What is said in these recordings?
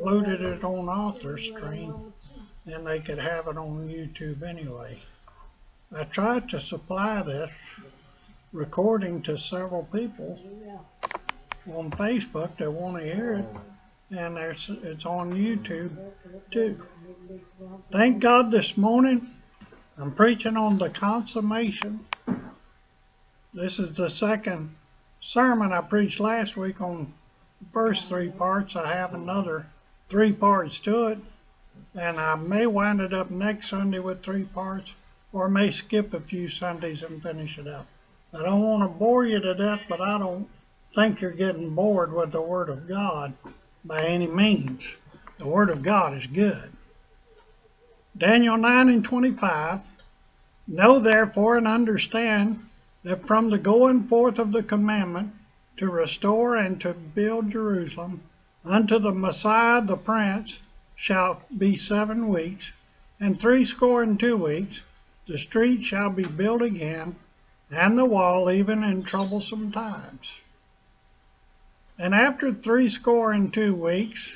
loaded it on authorSTREAM and they could have it on YouTube anyway. I tried to supply this recording to several people on Facebook that want to hear it and it's on YouTube too. Thank God this morning I'm preaching on the consummation. This is the second sermon I preached last week on the first three parts. I have another three parts to it, and I may wind it up next Sunday with three parts, or may skip a few Sundays and finish it up. I don't want to bore you to death, but I don't think you're getting bored with the Word of God by any means. The Word of God is good. Daniel 9 and 25 Know therefore and understand that from the going forth of the commandment to restore and to build Jerusalem unto the Messiah the Prince shall be seven weeks, and threescore and two weeks, the street shall be built again, and the wall even in troublesome times. And after threescore and two weeks,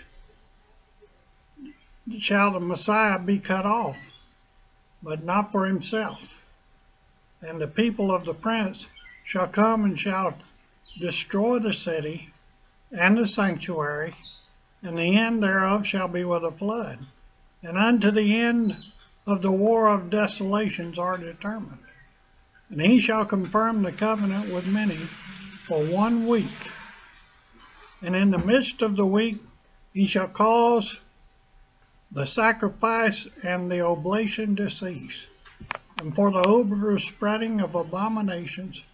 shall the Messiah be cut off, but not for himself. And the people of the prince shall come and shall destroy the city and the sanctuary, and the end thereof shall be with a flood. And unto the end of the war of desolations are determined. And he shall confirm the covenant with many for one week. And in the midst of the week he shall cause the sacrifice and the oblation to cease, and for the overspreading of abominations,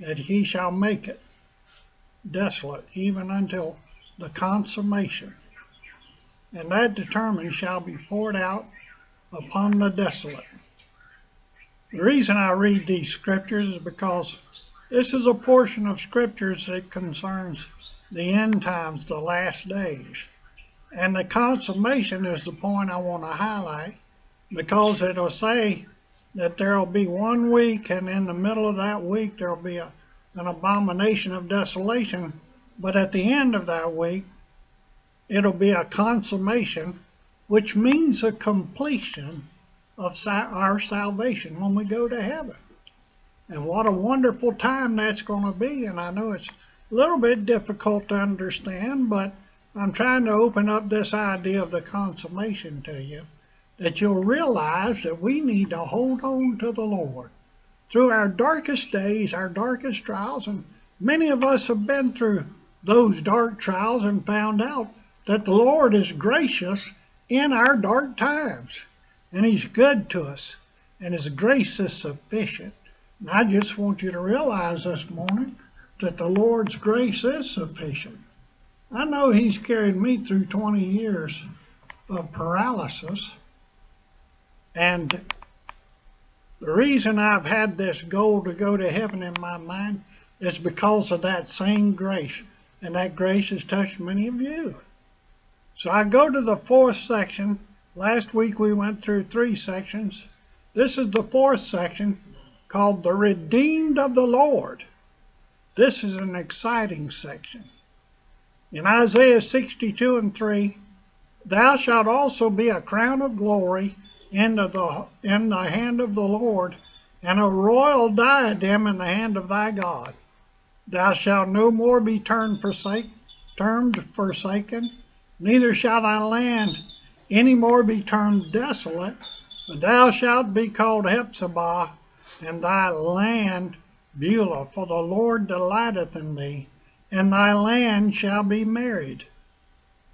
that he shall make it desolate, even until the consummation. And that determined shall be poured out upon the desolate. The reason I read these scriptures is because this is a portion of scriptures that concerns the end times, the last days. And the consummation is the point I want to highlight because it'll say that there'll be one week and in the middle of that week there'll be a, an abomination of desolation. But at the end of that week, it'll be a consummation, which means a completion of our salvation when we go to heaven. And what a wonderful time that's going to be. And I know it's a little bit difficult to understand, but I'm trying to open up this idea of the consummation to you, that you'll realize that we need to hold on to the Lord. Through our darkest days, our darkest trials, and many of us have been through those dark trials and found out that the Lord is gracious in our dark times, and He's good to us, and His grace is sufficient. And I just want you to realize this morning that the Lord's grace is sufficient. I know he's carried me through 20 years of paralysis. And the reason I've had this goal to go to heaven in my mind is because of that same grace. And that grace has touched many of you. So I go to the fourth section. Last week we went through three sections. This is the fourth section called the Redeemed of the Lord. This is an exciting section. In Isaiah 62 and 3, Thou shalt also be a crown of glory in the, in the hand of the Lord, and a royal diadem in the hand of thy God. Thou shalt no more be turned forsake, termed forsaken, neither shall thy land any more be termed desolate, but thou shalt be called Hephzibah, and thy land Beulah, for the Lord delighteth in thee and thy land shall be married.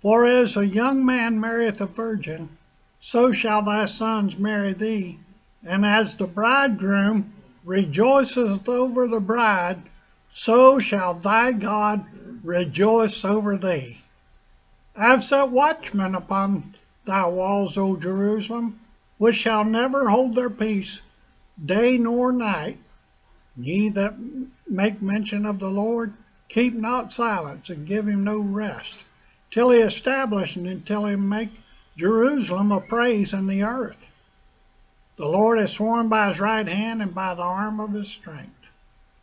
For as a young man marrieth a virgin, so shall thy sons marry thee, and as the bridegroom rejoiceth over the bride, so shall thy God rejoice over thee. I have set watchmen upon thy walls, O Jerusalem, which shall never hold their peace day nor night. Ye that make mention of the Lord, Keep not silence and give him no rest, till he establish and until he make Jerusalem a praise in the earth. The Lord has sworn by his right hand and by the arm of his strength.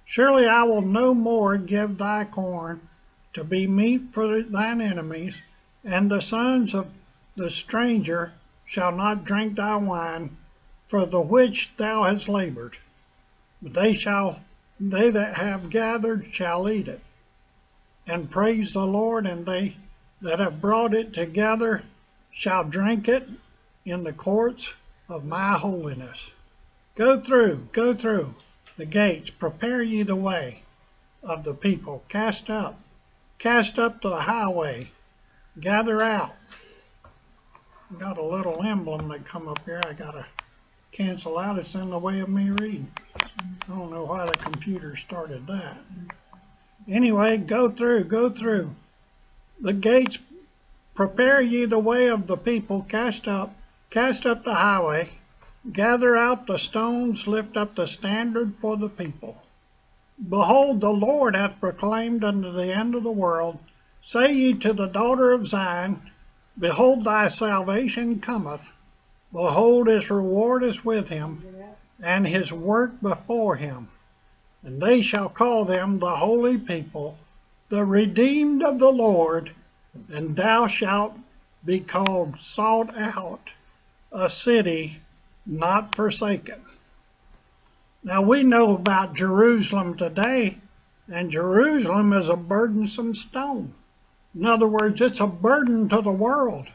Surely I will no more give thy corn to be meat for thine enemies, and the sons of the stranger shall not drink thy wine, for the which thou hast labored. But they shall they that have gathered shall eat it, and praise the Lord, and they that have brought it together shall drink it in the courts of my holiness. Go through, go through the gates, prepare ye the way of the people. Cast up, cast up the highway, gather out. Got a little emblem that come up here. I gotta cancel out. It's in the way of me reading. I don't know why the computer started that. Anyway, go through, go through. The gates, prepare ye the way of the people, cast up, cast up the highway, gather out the stones, lift up the standard for the people. Behold, the Lord hath proclaimed unto the end of the world, say ye to the daughter of Zion, Behold, thy salvation cometh. Behold, his reward is with him, and his work before him. And they shall call them the holy people, the redeemed of the Lord, and thou shalt be called sought out, a city not forsaken. Now we know about Jerusalem today, and Jerusalem is a burdensome stone. In other words, it's a burden to the world.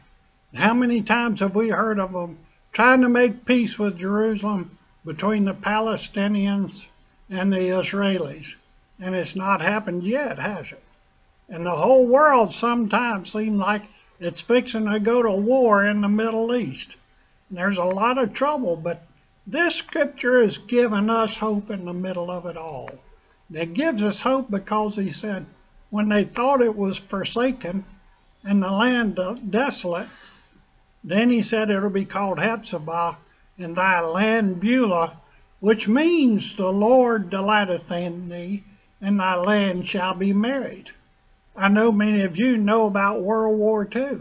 How many times have we heard of them trying to make peace with Jerusalem between the Palestinians and the Israelis? And it's not happened yet, has it? And the whole world sometimes seems like it's fixing to go to war in the Middle East. And there's a lot of trouble, but this scripture is giving us hope in the middle of it all. It gives us hope because he said, when they thought it was forsaken and the land desolate, then he said it'll be called Hephzibah and thy land Beulah, which means the Lord delighteth in thee, and thy land shall be married. I know many of you know about World War II.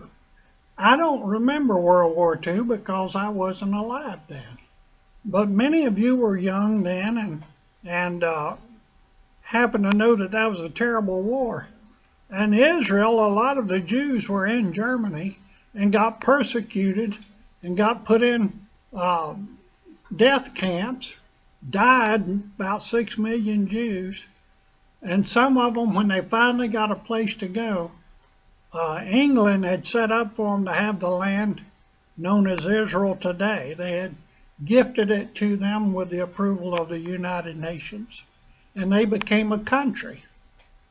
I don't remember World War II because I wasn't alive then. But many of you were young then and, and uh, happen to know that that was a terrible war. And Israel, a lot of the Jews were in Germany and got persecuted and got put in uh, death camps, died about six million Jews. And some of them, when they finally got a place to go, uh, England had set up for them to have the land known as Israel today. They had gifted it to them with the approval of the United Nations and they became a country.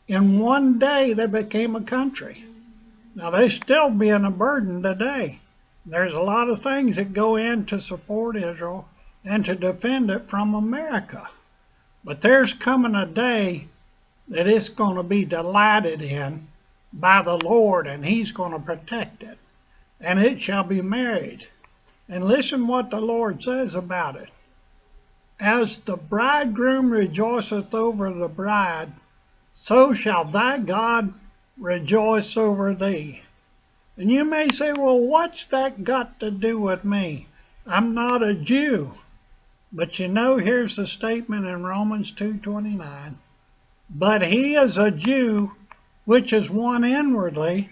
In one day, they became a country. Now, they still being a burden today. There's a lot of things that go in to support Israel and to defend it from America. But there's coming a day that it's going to be delighted in by the Lord, and He's going to protect it. And it shall be married. And listen what the Lord says about it. As the bridegroom rejoiceth over the bride, so shall thy God rejoice over thee. And you may say, well, what's that got to do with me? I'm not a Jew. But you know, here's the statement in Romans 2.29. But he is a Jew which is one inwardly,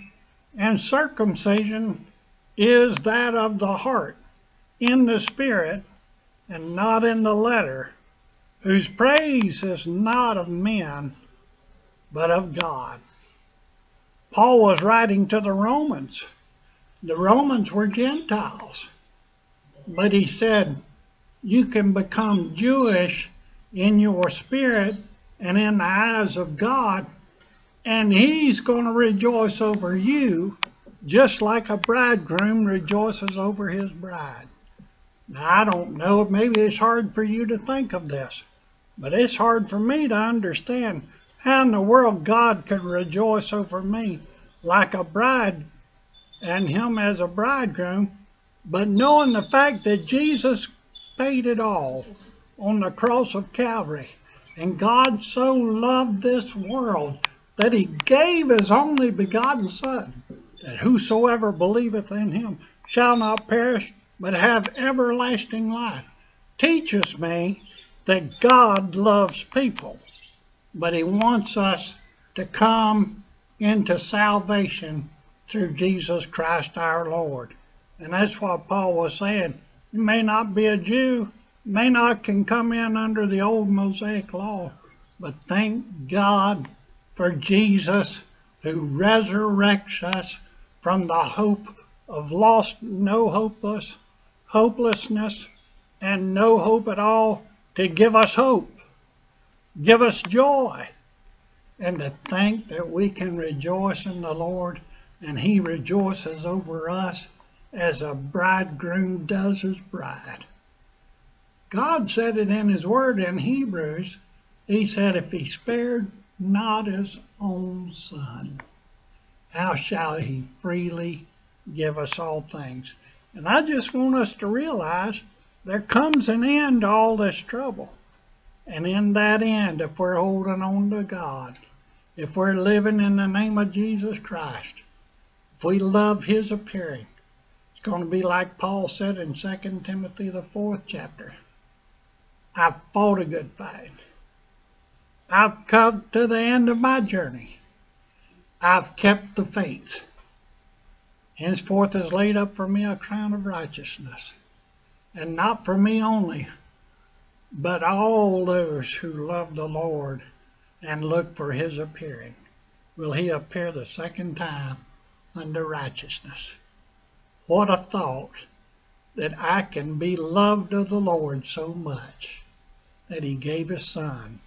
and circumcision is that of the heart, in the spirit, and not in the letter, whose praise is not of men, but of God. Paul was writing to the Romans. The Romans were Gentiles. But he said, you can become Jewish in your spirit and in the eyes of God, and he's going to rejoice over you just like a bridegroom rejoices over his bride. Now, I don't know, maybe it's hard for you to think of this, but it's hard for me to understand how in the world God could rejoice over me like a bride and him as a bridegroom, but knowing the fact that Jesus paid it all on the cross of Calvary. And God so loved this world that he gave his only begotten Son, that whosoever believeth in him shall not perish, but have everlasting life teaches me that God loves people, but He wants us to come into salvation through Jesus Christ our Lord. And that's what Paul was saying. You may not be a Jew, may not can come in under the old Mosaic law, but thank God for Jesus who resurrects us from the hope of lost, no hopeless, hopelessness, and no hope at all to give us hope, give us joy, and to think that we can rejoice in the Lord and he rejoices over us as a bridegroom does his bride. God said it in his word in Hebrews. He said, if he spared not his own son, how shall he freely give us all things? And I just want us to realize there comes an end to all this trouble. And in that end, if we're holding on to God, if we're living in the name of Jesus Christ, if we love his appearing, it's going to be like Paul said in 2 Timothy, the fourth chapter. I've fought a good fight. I've come to the end of my journey. I've kept the faith. Henceforth is laid up for me a crown of righteousness, and not for me only, but all those who love the Lord and look for his appearing. Will he appear the second time unto righteousness? What a thought that I can be loved of the Lord so much that he gave his son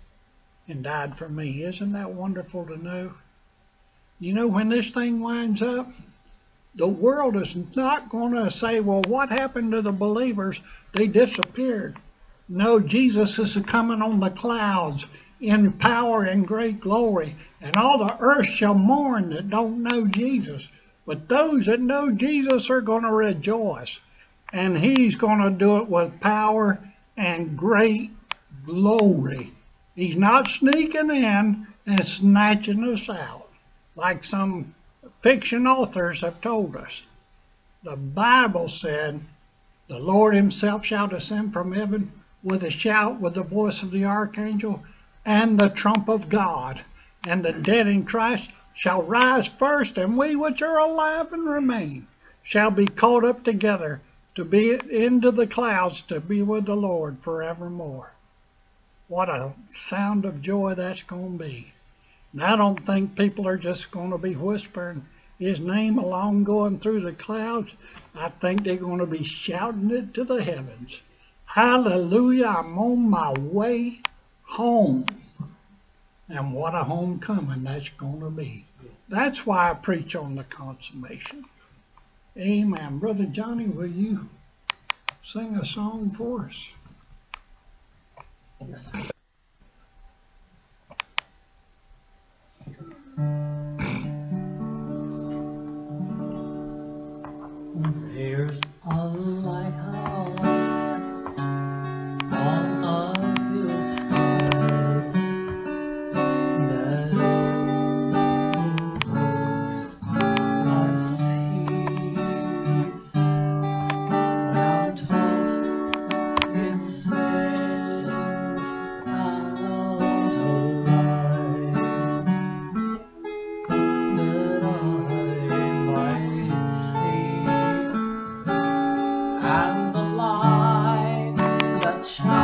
and died for me. Isn't that wonderful to know? You know, when this thing winds up, the world is not going to say, well, what happened to the believers? They disappeared. No, Jesus is coming on the clouds in power and great glory, and all the earth shall mourn that don't know Jesus. But those that know Jesus are going to rejoice, and he's going to do it with power and great glory. He's not sneaking in and snatching us out like some fiction authors have told us. The Bible said, The Lord himself shall descend from heaven with a shout, with the voice of the archangel, and the trump of God. And the dead in Christ shall rise first, and we which are alive and remain shall be caught up together to be into the clouds to be with the Lord forevermore. What a sound of joy that's going to be. And I don't think people are just going to be whispering his name along going through the clouds. I think they're going to be shouting it to the heavens. Hallelujah, I'm on my way home. And what a homecoming that's going to be. That's why I preach on the consummation. Amen. Brother Johnny, will you sing a song for us? Yes. much.